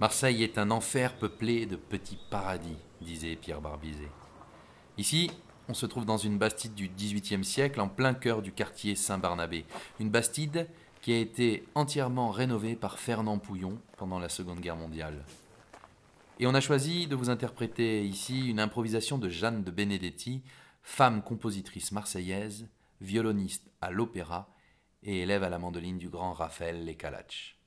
Marseille est un enfer peuplé de petits paradis, disait Pierre Barbizet. Ici, on se trouve dans une bastide du XVIIIe siècle, en plein cœur du quartier Saint-Barnabé. Une bastide qui a été entièrement rénovée par Fernand Pouillon pendant la Seconde Guerre mondiale. Et on a choisi de vous interpréter ici une improvisation de Jeanne de Benedetti, femme compositrice marseillaise, violoniste à l'opéra et élève à la mandoline du grand Raphaël Lecalach.